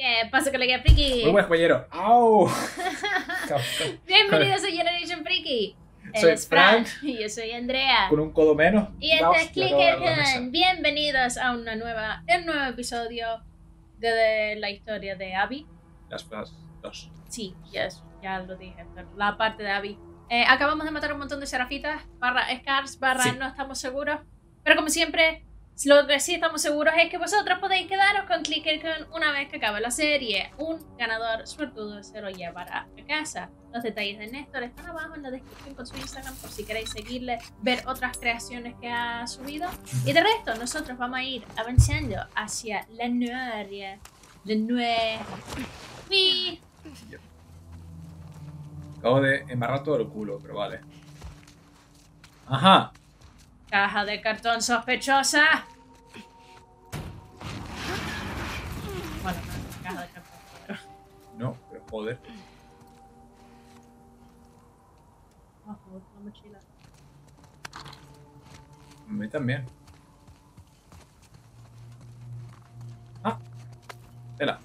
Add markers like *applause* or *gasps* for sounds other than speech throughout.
¿Qué pasa, colega friki? Muy buen compañero. ¡Au! *laughs* Bienvenidos a Generation Friki. Él Soy es Frank *laughs* y yo soy Andrea. Con un codo menos. Y este es Clicker la. Bienvenidos a una nueva, un nuevo episodio de, de la historia de Abby. Las dos. Sí, yes, ya lo dije, la parte de Abby. Eh, acabamos de matar un montón de serafitas, barra Scars, barra Sí. no estamos seguros. Pero como siempre, lo que sí estamos seguros es que vosotros podéis quedaros con Clicker Con una vez que acabe la serie. Un ganador suertudo se lo llevará a casa. Los detalles de Néstor están abajo en la descripción con su Instagram por si queréis seguirle, ver otras creaciones que ha subido. Y de resto, nosotros vamos a ir avanzando hacia la nueva área. La nueva... Uy. Acabo de embarrar todo el culo, pero vale. Ajá. Caja de cartón sospechosa. Bueno, no, caja de cartón. pero- No, pero joder. Ojo, la mochila. A mí también. Ah. Tela.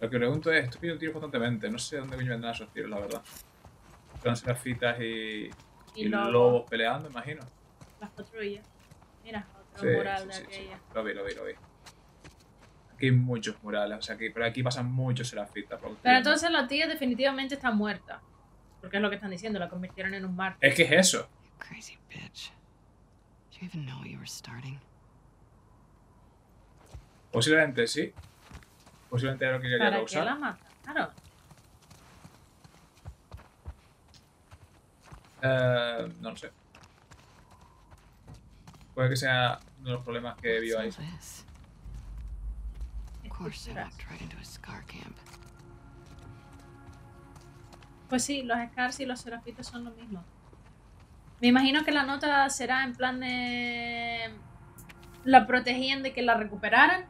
Lo que pregunto es, estoy pidiendo tiros constantemente. No sé dónde coño vendrán esos tiros, la verdad. Son serafitas y, Y lobos peleando, imagino. las patrullas. Mira, otro Sí, mural de sí, sí, sí. aquella. Lo vi, lo vi, lo vi. Aquí hay muchos murales, o sea, que, pero aquí pasan muchos serafitas. por Pero entonces la tía definitivamente está muerta. Porque es lo que están diciendo, la convirtieron en un mar. Es que es eso. Crazy bitch. Did you even know you were starting? Posiblemente sí. Posiblemente era lo que quería ¿Para qué causar. la mataron? Eh, no lo sé. Puede que sea uno de los problemas que vio ahí. Camp. Pues sí, los Scars y los Serafitas son lo mismo. Me imagino que la nota será en plan de... La protegían de que la recuperaran.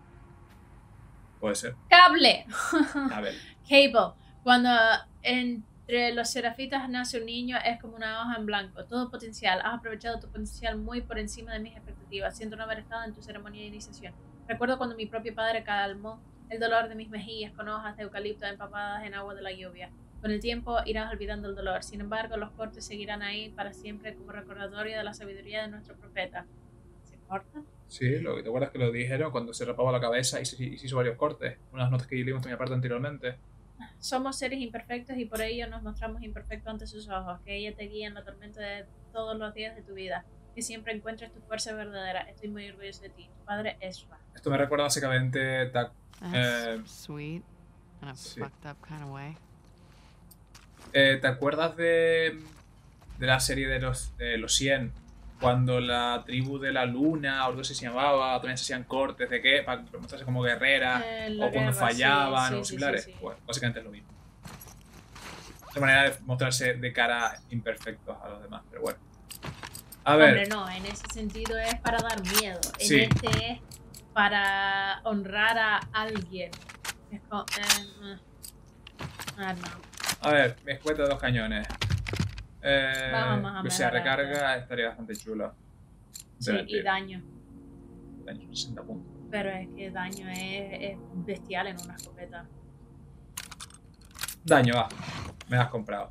Puede ser. ¡Cable! A ver. *laughs* Cable. Cuando entre los serafitas nace un niño es como una hoja en blanco. Todo potencial. Has aprovechado tu potencial muy por encima de mis expectativas. Siento no haber estado en tu ceremonia de iniciación. Recuerdo cuando mi propio padre calmó el dolor de mis mejillas con hojas de eucalipto empapadas en agua de la lluvia. Con el tiempo irás olvidando el dolor. Sin embargo, los cortes seguirán ahí para siempre como recordatorio de la sabiduría de nuestro profeta. ¿Se corta? Sí, lo que te acuerdas que lo dijeron cuando se rapaba la cabeza y se, y se hizo varios cortes. Unas notas que leímos también aparte anteriormente. Somos seres imperfectos y por ello nos mostramos imperfectos ante sus ojos. Que ella te guíe en la tormenta de todos los días de tu vida. Que siempre encuentres tu fuerza verdadera. Estoy muy orgulloso de ti. Tu padre Ezra. Esto me recuerda básicamente. ta- Eh, sweet. In a sí. fucked up kind of way. eh, ¿Te acuerdas de, de la serie de los, de los 100? Cuando la tribu de la luna, o algo así se llamaba, también se hacían cortes de qué, para mostrarse como guerreras. Eh, o cuando guerra, fallaban sí, o sí, similares. sí. Bueno, básicamente es lo mismo. Es manera de mostrarse de cara imperfectos a los demás, pero bueno. A ver, Hombre, no, en ese sentido es para dar miedo. En este es para honrar a alguien. Es como. eh, ah, no. a ver, mi escueta de dos cañones. Eh, Vamos a que sea mejorar, recarga estaría bastante chulo. Sí, y daño. daño, 60 puntos. Pero es que daño es, es bestial en una escopeta. Daño, va. Me has comprado.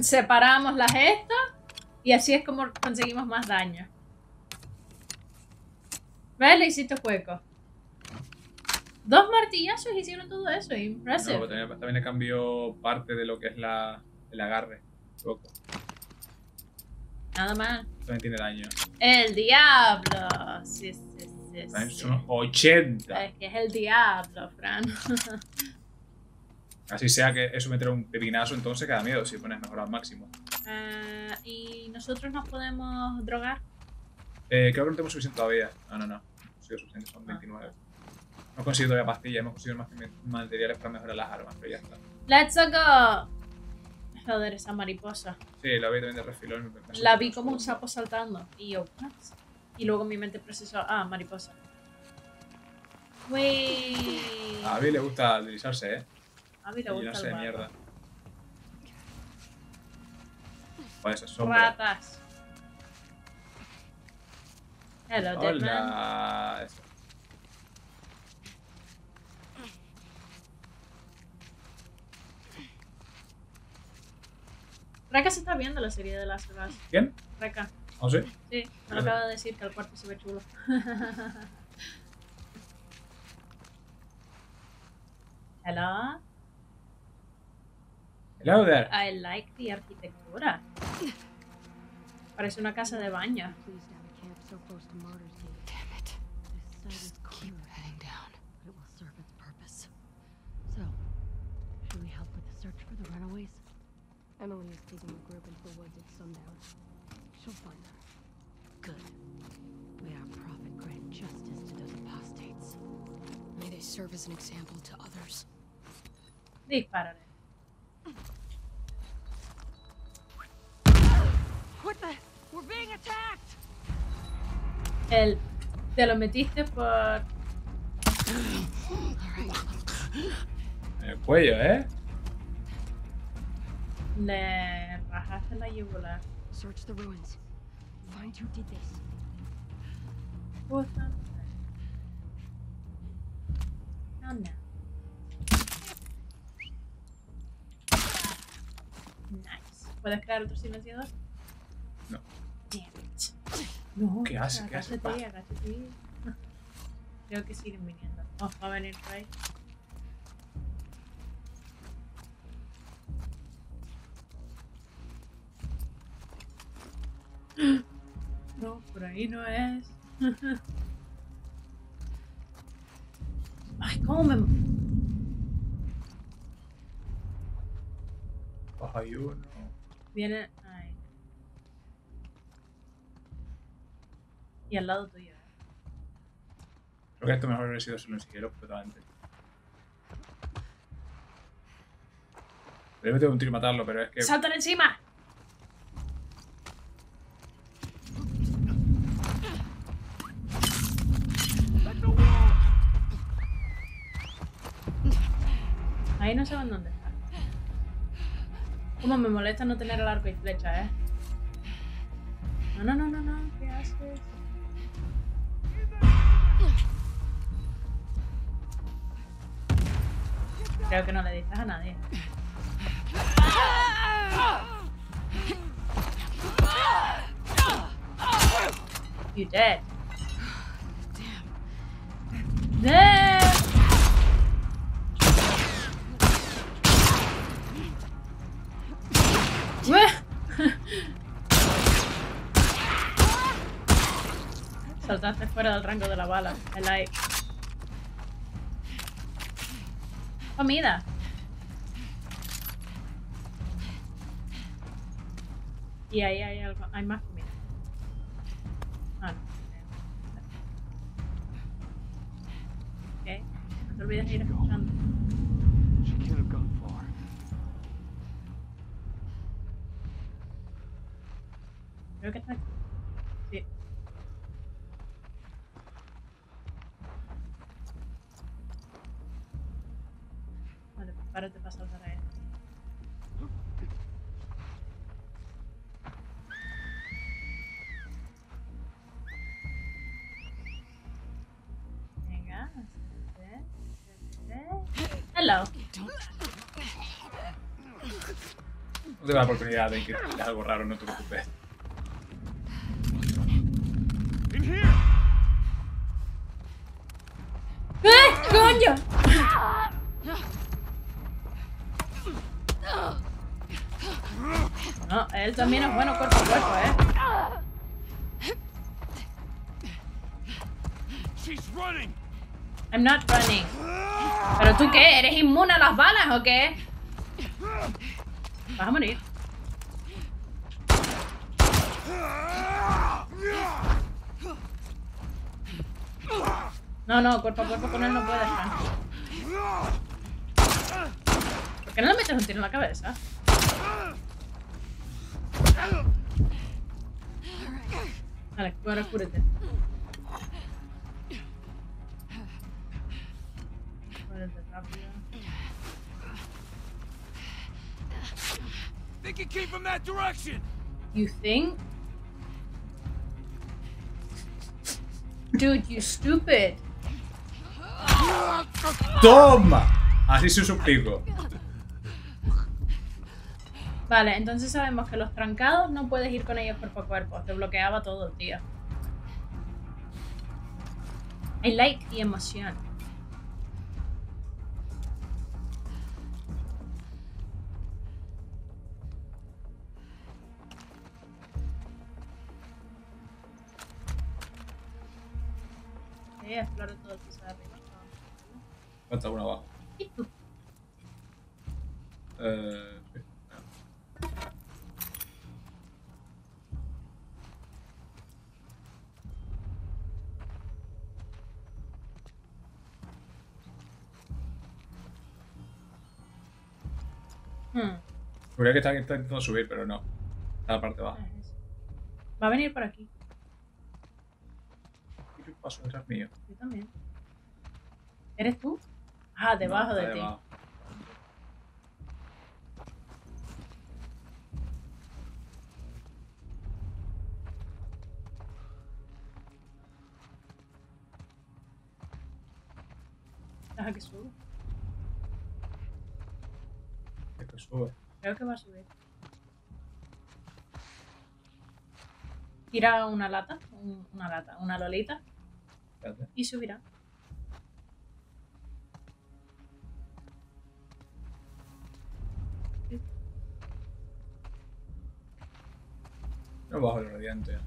Separamos las estas y así es como conseguimos más daño. ¿Ves? Le hiciste hueco. Dos martillazos hicieron todo eso. Impressive. No, también, también le cambió parte de lo que es la, el agarre. Loco. Nada más. También tiene daño. El diablo. Sí, sí, sí. También sí. son 80. Es que es el diablo, Fran. Así sea que eso meter un pepinazo, entonces queda miedo si pones mejor al máximo. Ah, y nosotros nos podemos drogar. Eh, creo que no tenemos suficiente todavía. No, no, no. No suficiente, son Ah. 29. No he conseguido todavía pastillas, hemos conseguido más materiales para mejorar las armas, pero ya está. ¡Let's go! Joder, esa mariposa. Sí, la vi también de refilón. La vi como un sapo saltando. Y yo, ¿what? Y luego mi mente procesó, ah, mariposa. Wey. A Abby le gusta deslizarse, eh. A mí le gusta el barro. mierda. Joder, esa sombra. Ratas. Hello, Deadman. Hola. Eso. Reca se está viendo la serie de las Us. ¿Quién? Reca. ¿O sí? Sí, me lo acaba de decir que el cuarto se ve chulo. *laughs* Hello. Hello there. I like the arquitectura. Parece una casa de baño. Emily is taking the group into the woods at sundown. She'll find them. Good. May our prophet grant justice to those apostates. May they serve as an example to others. Dispararé. What the? We're being attacked! El, te lo metiste por... All right. En el cuello, ¿eh? Le rajaste la yugular. Search the ruins. Find who did this. No, no. Nice. ¿Puedes crear otro silenciador? No. Damn it. No. ¿Qué hace? ¿Qué hace? Agáchate, agáchate. Creo que siguen viniendo. Oh, va a venir por ahí. Por ahí no es. Ay, ¿cómo me... Ojo, hay uno. Viene... Ay. Y al lado tuyo. ¿eh? Creo que esto mejor hubiera sido silenciero completamente. Le he metido un tiro y matarlo, pero es que. ¡Sáltale encima! Ahí no saben dónde está. Como me molesta no tener el arco y flecha, ¿eh? No, no, no, no, no. ¿Qué haces? Creo que no le dices a nadie. You dead. Damn. Dead. Del rango de la bala. I like. Comida. Y ahí hay algo. Hay más No te da la oportunidad de que hagas algo raro, no te preocupes. ¡Eh! ¡Coño! No, él también es bueno cuerpo a cuerpo, ¿eh? She's running! I'm not running. ¿Pero tú qué? ¿Eres inmune a las balas o qué? Vas a morir. No, no, cuerpo a cuerpo con él no puedes, Fran. ¿Por qué no le metes un tiro en la cabeza? Vale, ahora cúrate. They can keep from that direction! You think? Dude, you stupid. ¡Toma! Así se suplico. Vale, entonces sabemos que los trancados no puedes ir con ellos cuerpo a cuerpo. Te bloqueaba todo, tío. I like y emoción. Falta uno abajo. Eh. Hmm. Que está intentando subir, pero no. Está la parte es eso. Va a venir por aquí. Yo paso detrás mío. Yo también. ¿Eres tú? Ah, debajo No, de ti. Deja que suba. Es que sube. Creo que va a subir. Tira una lata, un- una lata, una lolita Espérate. y subirá. No bajo el radiante.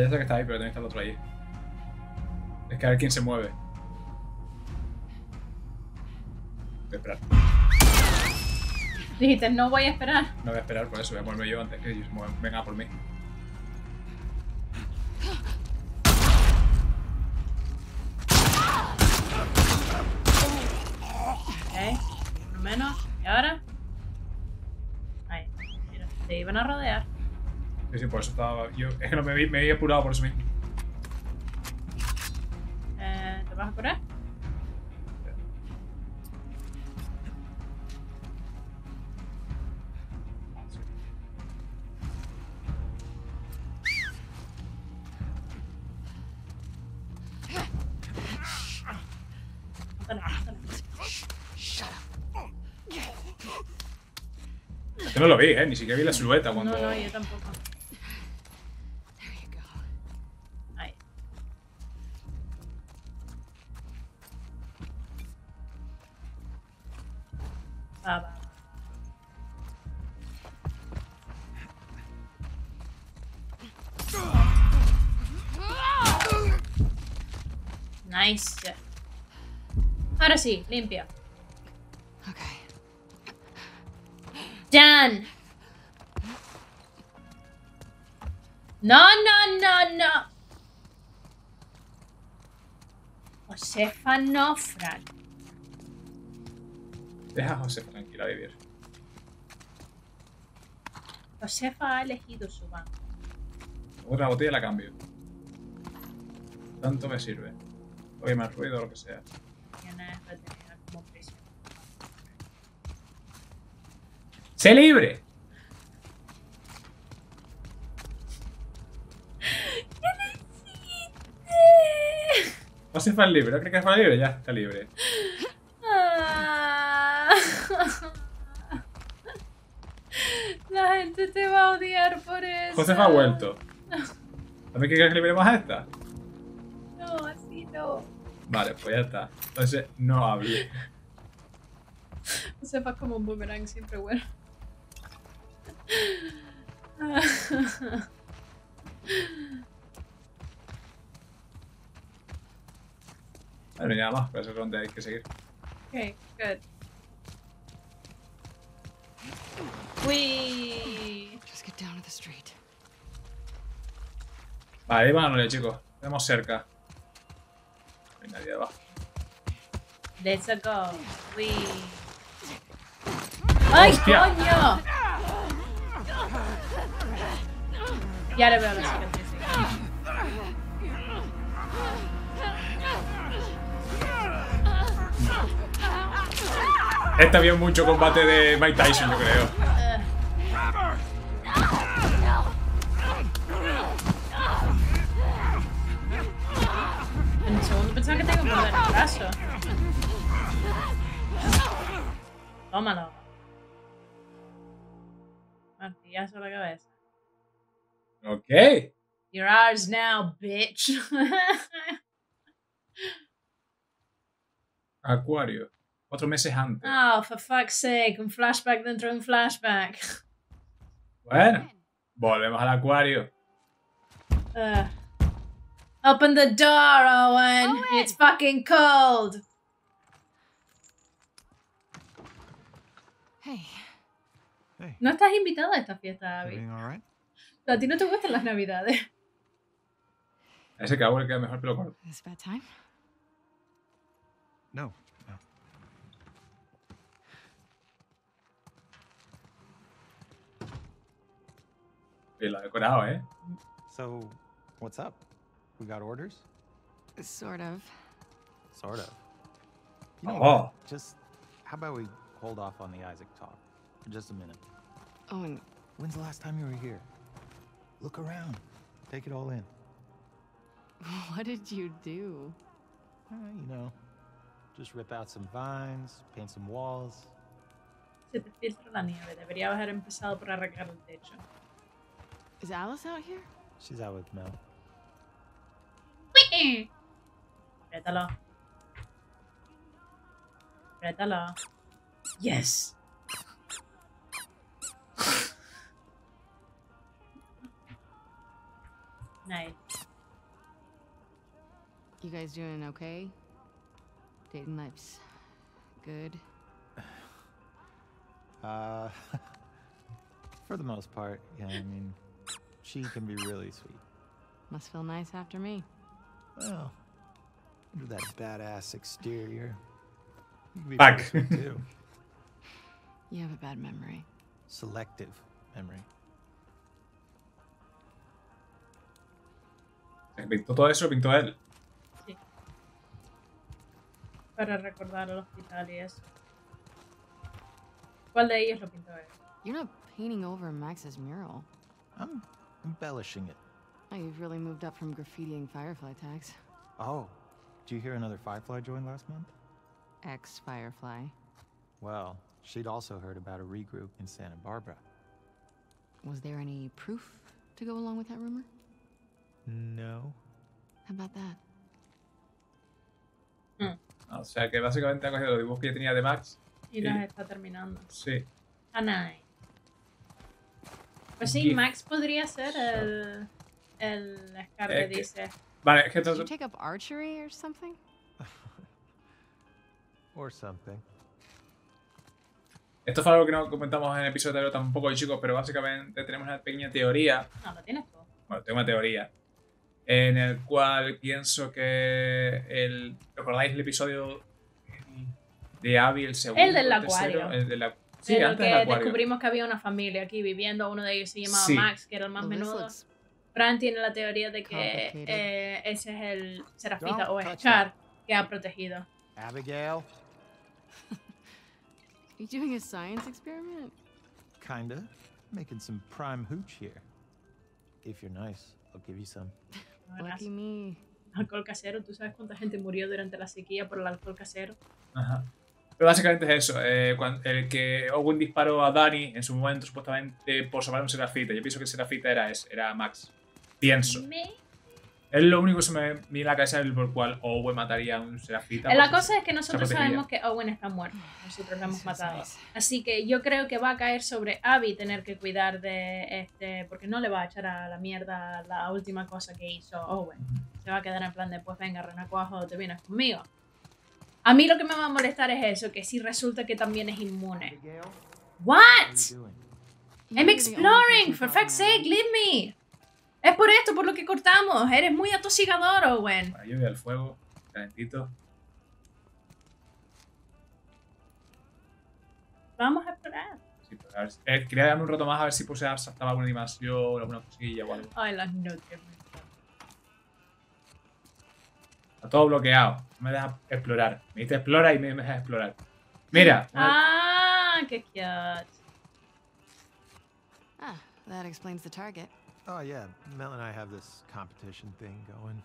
Ya sé que está ahí, pero también está el otro ahí. Es que a ver quién se mueve. Voy a esperar. Dijiste, no voy a esperar. No voy a esperar por eso, voy a moverme yo antes que ellos muevan. vengan a por mí. Ok, uno menos. ¿Y ahora? Ahí, te iban a rodear. Sí, sí, por eso estaba. Yo, es que no me vi, me había apurado por eso mismo. Eh, ¿Te vas a curar? Yo no lo vi, eh, ni siquiera vi la silueta No, cuando. no, yo tampoco. Nice. Ahora sí, limpia. Okay. Done. No, no, no, no. Josefa no, Fran. Deja a José tranquila vivir. Josefa ha elegido su banco. Otra botella la cambio. Tanto me sirve. Oye, más ruido o lo que sea. Tiene retenida como prisión. ¡Sé libre! Josefa es libre, ¿no crees que es libre? Ya, está libre. Ah. La gente te va a odiar por eso. Josefa ha vuelto. ¿También quieres que liberemos a esta? No, así no. Vale, pues ya está. Entonces, no hable. Josefa es como un boomerang, siempre bueno. Bueno, y nada más, pero eso es donde hay que seguir. Okay, good. Uy. Just get down to the street. Vale, ahí vámonos, chicos. Estamos cerca en la abajo. Let's go. We... ¡Ay, Hostia. coño! Ya lo veo la cicatriz. Está bien mucho combate de Mike Tyson, yo creo. Pensaba que tengo que perder el brazo. Tómalo. Martillazo a la cabeza. Ok. You're ours now, bitch. *laughs* Acuario. Cuatro meses antes. oh, for fuck's sake. Un flashback dentro de un flashback. Bueno, volvemos al acuario. Uh, open the door, Owen. Owen! It's fucking cold. Hey, Hey, No estás invitada a esta fiesta, Abby. everything all right? A ti no te gustan las navidades. A ese cabo le queda mejor pelo corto. is it bad time? No, no. Y lo ha decorado, ¿eh? So, what's up? We got orders? Sort of. Sort of. You know, Oh, just how about we hold off on the Isaac talk for just a minute? Oh, and When's the last time you were here? Look around. Take it all in. *laughs* what did you do? Uh, you know, just rip out some vines, paint some walls. Se te filtra la nieve. Debería haber empezado por arreglar el techo. Is Alice out here? She's out with Mel. Apriétalo. Apriétalo. Yes. Nice. You guys doing okay? Dating life's good. Uh, *laughs* for the most part, yeah. I mean, she can be really sweet. Must feel nice after me. Well, under that badass exterior, you can be Fuck. too. *laughs* You have a bad memory. Selective memory. Eh, pintó todo eso, lo pintó él. Sí. Para recordar el hospital y eso. ¿Cuál de ellos lo pintó él? You're not painting over Max's mural. I'm embellishing it. Oh, you've really moved up from graffitiing Firefly tags. Oh, did you hear another Firefly joined last month? Ex Firefly. Well, she'd also heard about a regroup in Santa Barbara. Was there any proof to go along with that rumor? No. How about that? Ah, O sea que básicamente ha cogido los dibujos que ya tenía de Max. Y Sí. los está terminando. Sí. Ah, nice. Pues sí, Max podría ser el. El Eh, que- dice. Vale, es que you take up archery or something? *laughs* Or something. esto fue algo que no comentamos en el episodio anterior tampoco, chicos, pero básicamente tenemos una pequeña teoría. No, lo tienes tú. Bueno, tengo una teoría. En el cual pienso que el. ¿Recordáis el episodio de Abby, el segundo? El del tercero? acuario. El de la... Sí, en el antes que del acuario. descubrimos que había una familia aquí viviendo. Uno de ellos se llamaba Sí. Max, que era el más this menudo. Fran tiene la teoría de que eh, ese es el Serafita o Scar que ha protegido. Abigail? *laughs* You doing a science experiment? Kinda. Making some prime hooch here. If you're nice, I'll give you some. *laughs* Lucky me. Alcohol casero. ¿Tú sabes cuánta gente murió durante la sequía por el alcohol casero? Ajá. Pero básicamente es eso. eh, cuan- el que Owen disparó a Dani en su momento, supuestamente por salvar un Serafita. Yo pienso que el Serafita era ese, era Max. Pienso. Es lo único que se me viene a la cabeza por el cual Owen mataría a un Serafita. La cosa es que nosotros sabemos que Owen está muerto. Nosotros lo hemos es matado. nice. Así que yo creo que va a caer sobre Abby tener que cuidar de este. Porque no le va a echar a la mierda la última cosa que hizo Owen. Se va a quedar en plan de, pues venga, renacuajo, te vienes conmigo. A mí lo que me va a molestar es eso, que si resulta que también es inmune. What? I'm exploring, for fuck's sake, it. leave me. Es por esto, por lo que cortamos. Eres muy atosigador, Owen. La lluvia del fuego, calentito. Vamos a explorar. Sí, poquito. A ver si- eh, quería darme un rato más a ver si pues, saltaba alguna animación, alguna cosilla o algo. Ay, las noches. Está todo bloqueado. No me deja explorar. Me dice explora y me deja explorar. Mira. una- Ah, qué cute. Ah, that explains the target. Oh yeah, Mel and I have this competition thing going.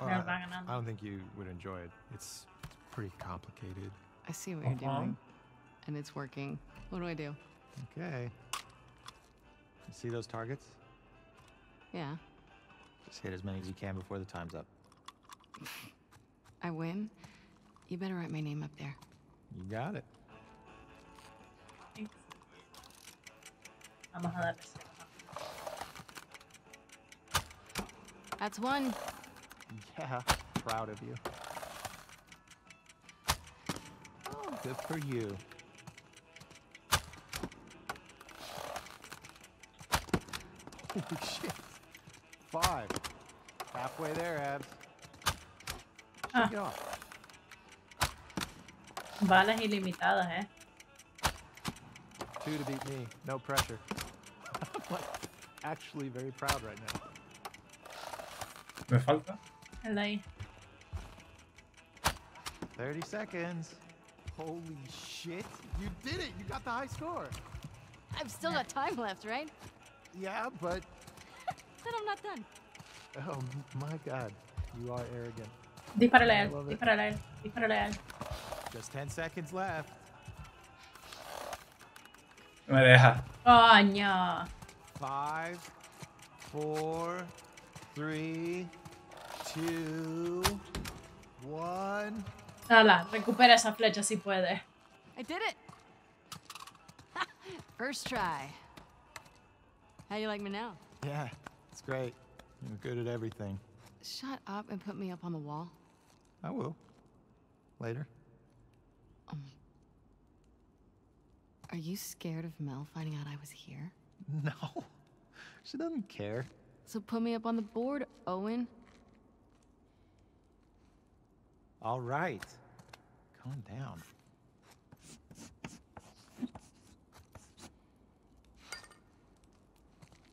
Oh, uh, I, I don't think you would enjoy it. It's pretty complicated. I see what you're doing. And it's working. What do I do? Okay. You see those targets? Yeah. Just hit as many as you can before the time's up. *laughs* I win. You better write my name up there. You got it. Thanks. Vamos a darle. That's one. Yeah, proud of you. Oh, good for you. Holy *laughs* shit. Five. Halfway there, Abs. Ah. Shake off. Balas ilimitadas, eh. Two to beat me. No pressure. *laughs* I'm like actually very proud right now. Me falta. El de ahí. 30 seconds. Holy shit. You did it. You got the high score. I've still got time left, right? Yeah, but *laughs* Then I'm not done. oh my god. You are arrogant. Dispárale a I él. love it. Dispárale a él. Dispárale a él. Just 10 seconds left. No me deja. Coño. Five, four, three, two, one. Hala, recupera esa flecha si puede. I did it! First try. How you like me now? Yeah, it's great. You're good at everything. Shut up and put me up on the wall. I will. Later. Um, are you scared of Mel finding out I was here? *laughs* No. She doesn't care. So put me up on the board, Owen. All right. Calm down.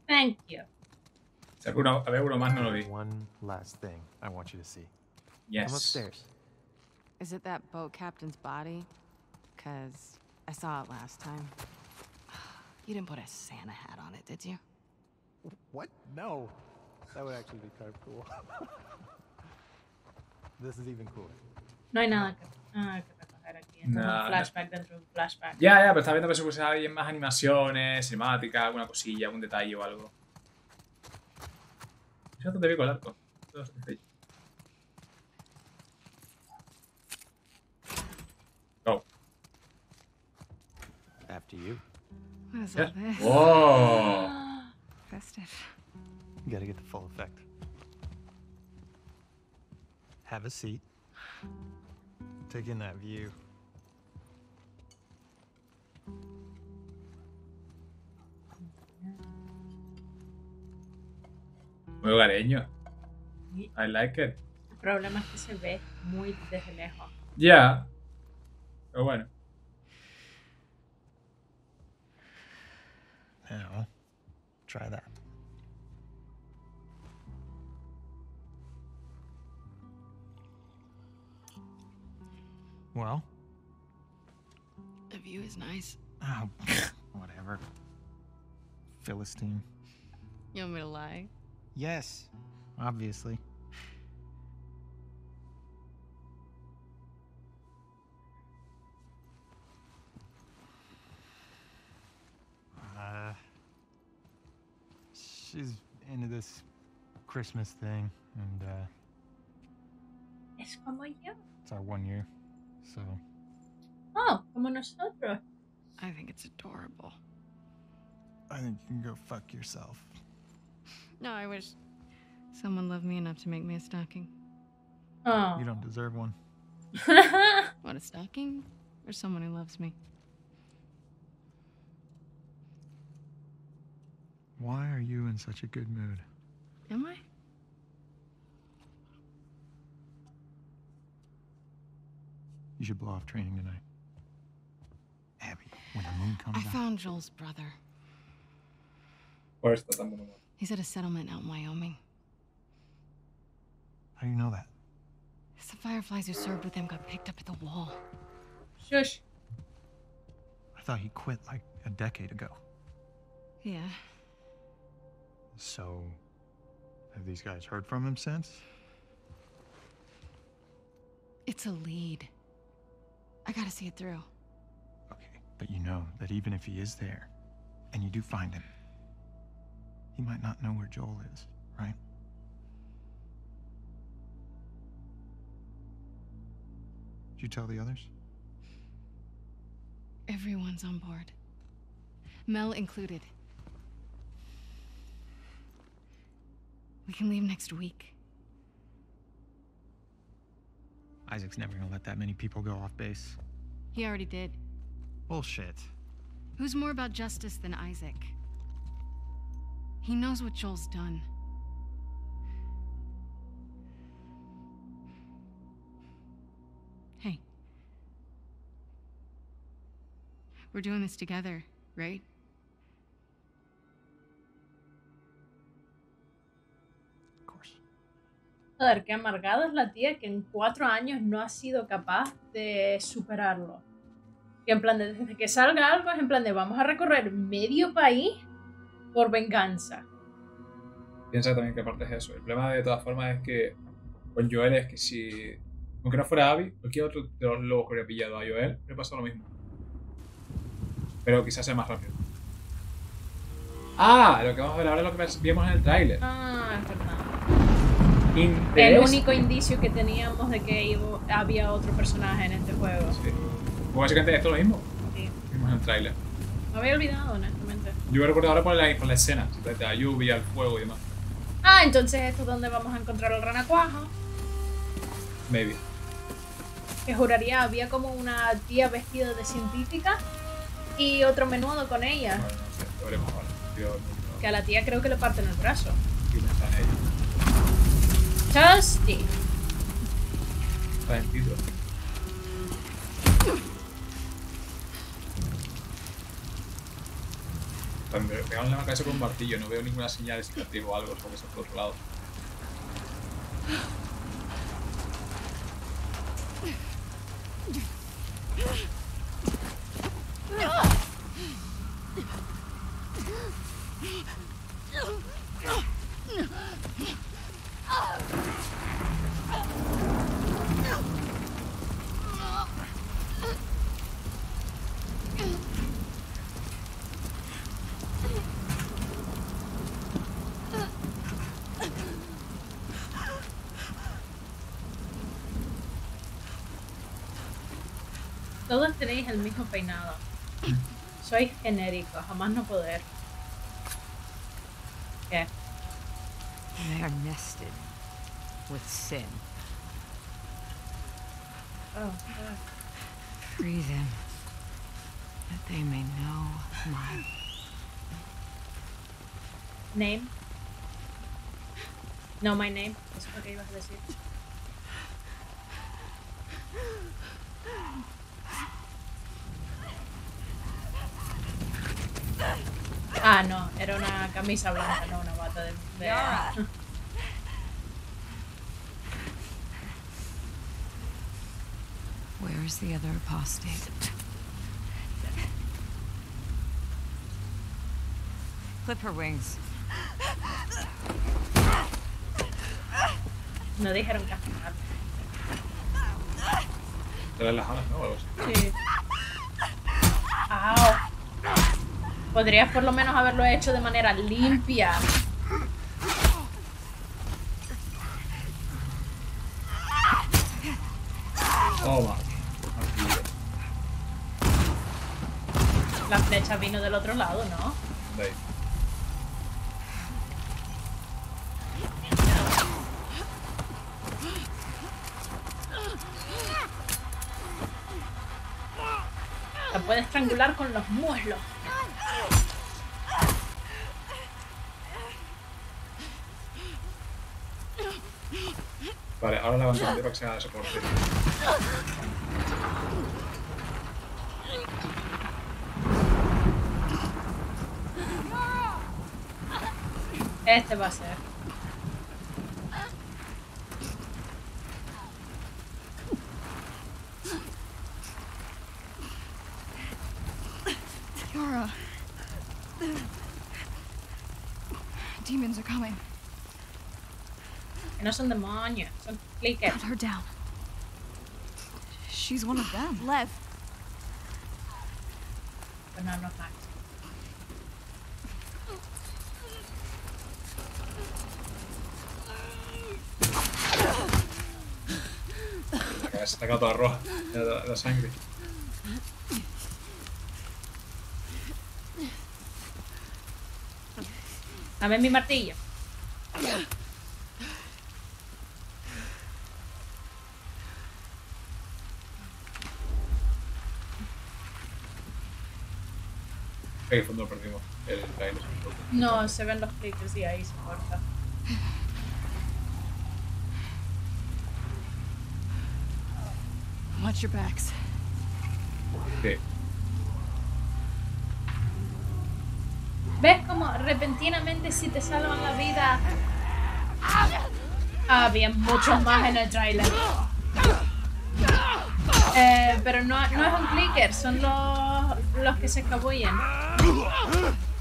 Thank you. Si alguno, a ver, uno más no lo vi. One last thing I want you to see. Yes. Come upstairs. Is it that boat captain's body? Because I saw it last time. *sighs* You didn't put a Santa hat on it, did you? What? No. That would actually be kind of cool. *laughs* this is even cooler. No hay nada que, nada que recoger aquí. Es Nada. un flashback dentro de un flashback. Ya, ya, pero estaba viendo que se pusiese alguien más animaciones, cinemática, alguna cosilla, algún detalle o algo. Es bastante bien con el arco. Bastante satisfecho. Go. After you. What is all this? ¡Wow! *gasps* Festive. You gotta get the full effect. Have a seat. Take in that view. Muy hogareño. I like it. El problema es que se ve muy desde lejos. Ya. Pero bueno. Now, try that. Well, The view is nice. oh, *laughs* whatever. Philistine. You want me to lie? Yes, obviously. Uh, she's into this Christmas thing, and uh, Es como year. it's our one year, so Oh, I'm on a nosotros. I think it's adorable. I think you can go fuck yourself. No, I wish someone loved me enough to make me a stocking. Oh. You don't deserve one. *laughs* What, a stocking? Or someone who loves me? Why are you in such a good mood? Am I? You should blow off training tonight. Abby. when the moon comes I out. found Joel's brother. Por esto tan bueno. He's at a settlement out in Wyoming. How do you know that? The fireflies who served with him got picked up at the wall. Shush. I thought he quit like a decade ago. Yeah. So, have these guys heard from him since? It's a lead. I gotta see it through. Okay, but you know that even if he is there, and you do find him, he might not know where Joel is, right? Did you tell the others? Everyone's on board. Mel included. We can leave next week. Isaac's never gonna let that many people go off base. He already did. Bullshit. Who's more about justice than Isaac? He knows what Joel's done. Hey. We're doing this together, right? Joder, qué amargada es la tía que en cuatro años no ha sido capaz de superarlo. Que en plan de desde que salga algo es en plan de vamos a recorrer medio país por venganza. Piensa también que aparte es eso. El problema de todas formas es que con Joel es que si. Aunque no fuera Abby, cualquier otro de los lobos que hubiera pillado a Joel, le pasa lo mismo. Pero quizás sea más rápido. Ah, lo que vamos a ver ahora es lo que vimos en el tráiler. Ah, es verdad. Interés- El único indicio que teníamos de que iba- había otro personaje en este juego. Sí. Pues básicamente esto es lo mismo. Sí. Vimos en el tráiler. Me había olvidado, honestamente. Yo recuerdo ahora por la, por la escena, la lluvia, el fuego y demás. Ah, entonces esto es donde vamos a encontrar al renacuajo. Maybe. Que juraría había como una tía vestida de científica y otro menudo con ella. Bueno, no sé, lo veremos ahora. Yo no, Que a la tía creo que le parten el brazo. no, no está en ello. El título. Me pegaron la cabeza con un martillo, no veo ninguna señal de cicatriz o algo sobre eso por otro lado. Peinado. Sois genéricos, jamás no poder. They are nested with sin. Oh, ah. Free them, that they may know my Name. No, my name. Eso es lo que ibas a decir. Ah, no, era una camisa blanca, no una bata de. de- Where is the other apostate? Clip her wings. No dijeron castigar. Te las alas, ¿no? Sí. Au. Podrías por lo menos haberlo hecho de manera limpia. Toma. Martillo. La flecha vino del otro lado, ¿no? La puedes estrangular con los muslos. Vale, ahora la banca para que sea de soporte. Este va a ser. Que no son demonios, son clickers. Put her down. She's one of them. *gasps* Lev, Pero no, no es Max. La cabeza está toda roja. La, la sangre. Dame mi martillo. En el fondo lo perdimos. El trailer. No, se ven los clickers y ahí se corta. watch your backs. Sí. ¿Ves cómo repentinamente si te salvan la vida? Había muchos más en el trailer. Eh, pero no, no es un clicker, son los, los que se escabullen.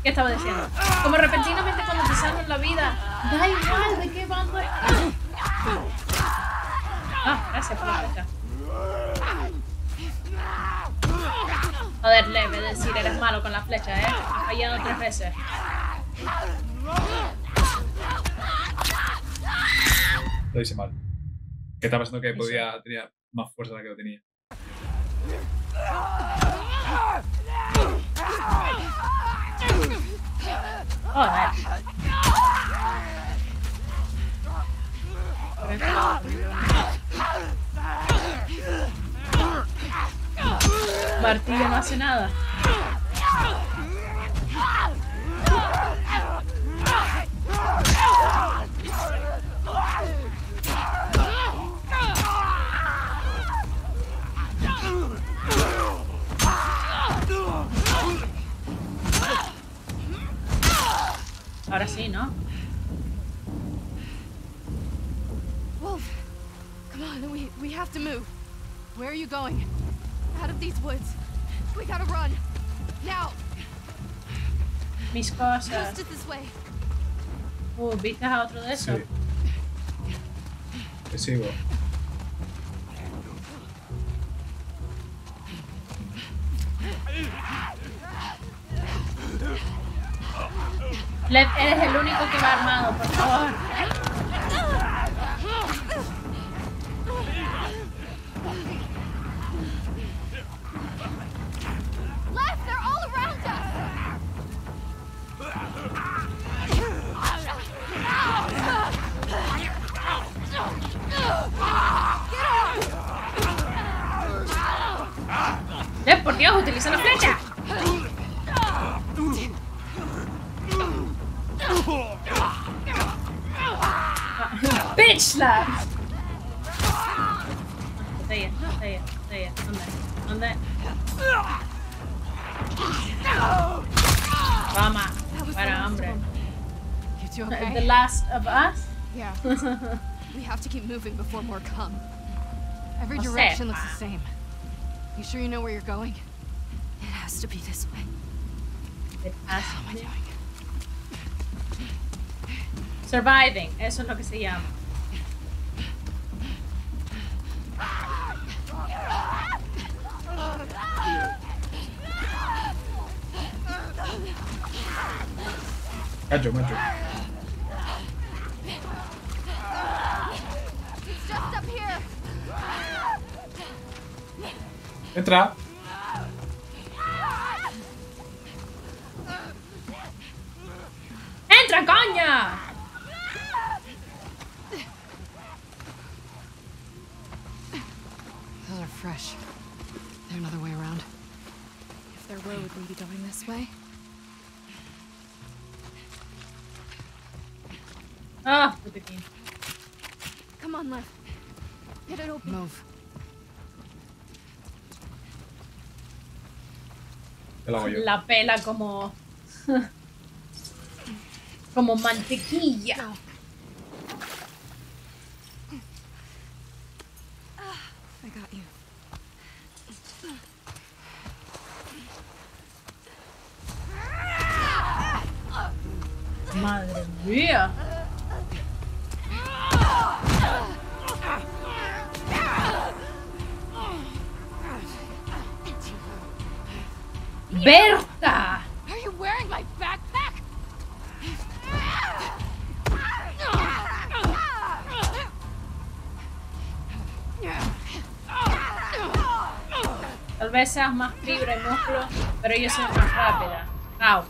¿Qué estaba diciendo? Como repentinamente cuando te salvan la vida, da igual de qué bando estás. Ah, gracias por la flecha. Joder, leve decir, eres malo con la flecha, ¿eh? Has fallado tres veces. Lo hice mal. Que estaba pensando que podía, tenía más fuerza de la que lo tenía. Joder. Martillo no hace nada. Ahora sí, ¿no? Wolf, come on, we we have to move. Where are you going? Out of these woods. We gotta run. Now, Mis cosas. just this way. Uh, ¿viste a otro de esos? Sí. Te sigo. Lev, eres el único que va armado, por favor. Left, they're all around us. Lev, por Dios, utiliza la flecha. Bitch slap. Está ahí, está ahí, está ahí. ¿Dónde? ¿Dónde? Vamos. That was the Para last of You two The last of us. Yeah. *laughs* we have to keep moving before more come. Every O sea, direction looks the same. You sure you know where you're going? It has to be this way. How am I doing? Surviving, eso es lo que se llama. Maggio, maggio. Entra. Entra, cogna! Those are fresh. There another way around? If there were, would we be going this way? Ah, putequín. Come on, left. Get it open. Move. Te lo. La pela como. *laughs* Como mantequilla. I Seas más fibra y músculo, pero yo soy más rápida. Au.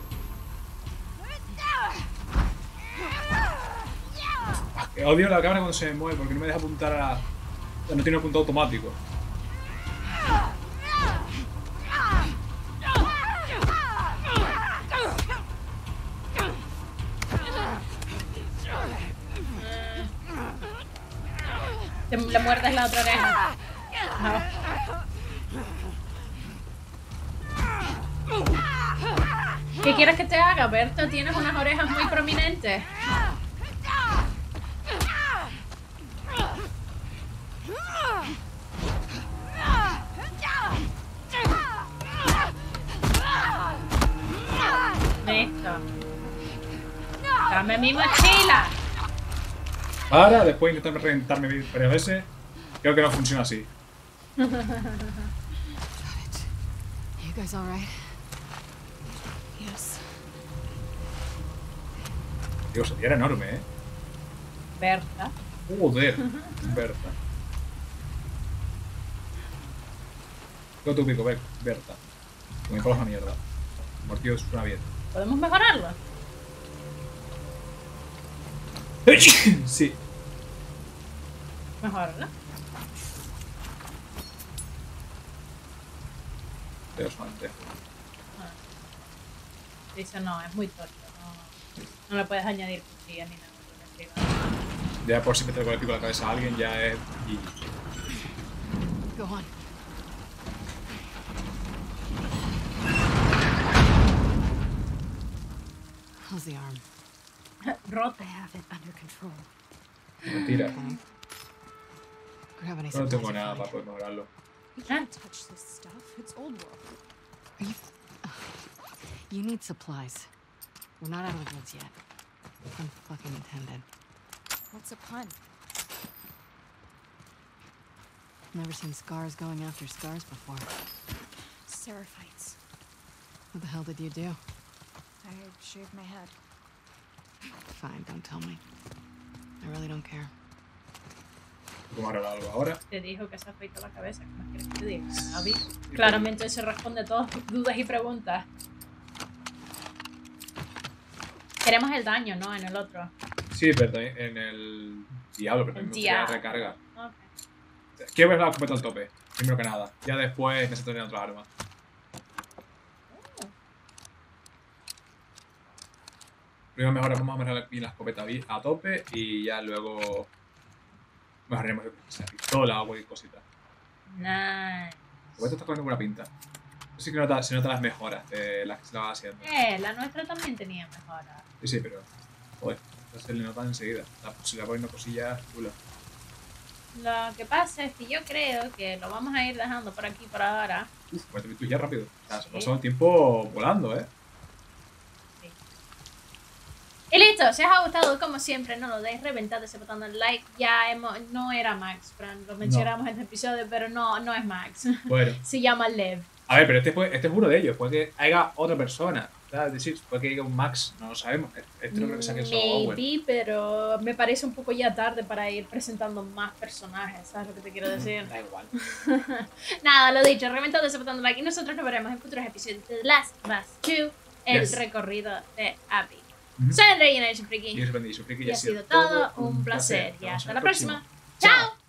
Que Odio la cámara cuando se me mueve porque no me deja apuntar a. No tiene un punto automático. Te, le muerdes la otra oreja. Au. ¿Qué quieres que te haga, Berta? Tienes unas orejas muy prominentes. Listo. Dame mi mochila. Para después intentar reventarme varias veces. Creo que no funciona así. *laughs* Dios, era enorme, eh. Berta. Joder, *laughs* Berta. Go tu pico, Ber- Berta. Me colas la mierda. Mortido suena bien. ¿Podemos mejorarlo? *coughs* sí. Mejorarlo. Pero solamente. Dice no, es muy torpe. No, no le puedes añadir nada. por el estilo. Ya por si me traigo el pico a la cabeza a alguien, ya es. Y Go on. How's the arm? *laughs* Rota. I have it under control. mentira. Okay. No tengo nada para poder mejorarlo. You... You need supplies. We're not out of the woods yet. Pun fucking intended. What's a pun? Never seen scars going after scars before. Seraphites. What the hell did you do? I shaved my head. Fine, don't tell me. I really don't care. ¿Cómo hará algo ahora? Te dijo que se afeitó la cabeza. ¿Qué más quieres que te diga? Claramente se responde todas tus dudas y preguntas. Queremos el daño, ¿no? En el otro. Sí, pero en el Diablo, pero también me recarga. Ok. Quiero ver la escopeta al tope, primero que nada. Ya después necesito tener otra arma. Primero mejora, vamos a mejorar bien la escopeta a tope y ya luego mejoraremos la pistola o cualquier cosita. Nice. Escopeta está cogiendo buena pinta. Sí que nota, se notan las mejoras de las que se va haciendo. Eh, la nuestra también tenía mejora. Sí, sí, pero. Joder, se le notan enseguida. La, se le va poniendo cosillas chulas. Lo que pasa es que yo creo que lo vamos a ir dejando por aquí por ahora. Uf, 40 minutos ya rápido. O sea, se Sí. pasó el tiempo volando, ¿eh? Y listo, si os ha gustado, como siempre, no lo deis, reventad ese botón de like. Ya hemos, no era Max, Fran, lo mencionamos en este episodio, pero no, no es Max. Bueno. *laughs* Se llama Lev. A ver, pero este, fue, este es uno de ellos. Puede que haya otra persona. ¿sabes? Es decir, puede que haya un Max, no lo sabemos. Este no creo que saque Owen. Maybe, pero me parece un poco ya tarde para ir presentando más personajes, ¿sabes lo que te quiero decir? Da igual. *laughs* Nada, lo dicho, reventad ese botón de like y nosotros nos veremos en futuros episodios de Last of Us 2, el Yes. recorrido de Abby. Ujú. Soy Andrea y Friki. Y Y ya ha sido todo un placer. Y hasta la próxima. Chao. ¡Chao!